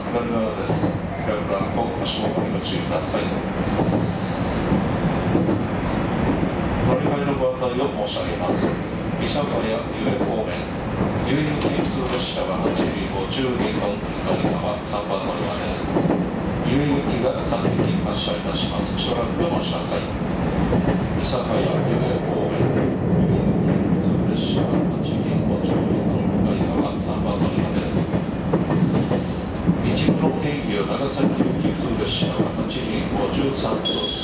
り口は下り側です左側の足元にご注意ください乗り換えのご案内を申し上げます三坂屋遊園方面遊園機通列車は8時52分乗り川3番乗り場です遊園機が先に発車いたします。しばらくお待ちください。三坂屋遊園方面 introdução.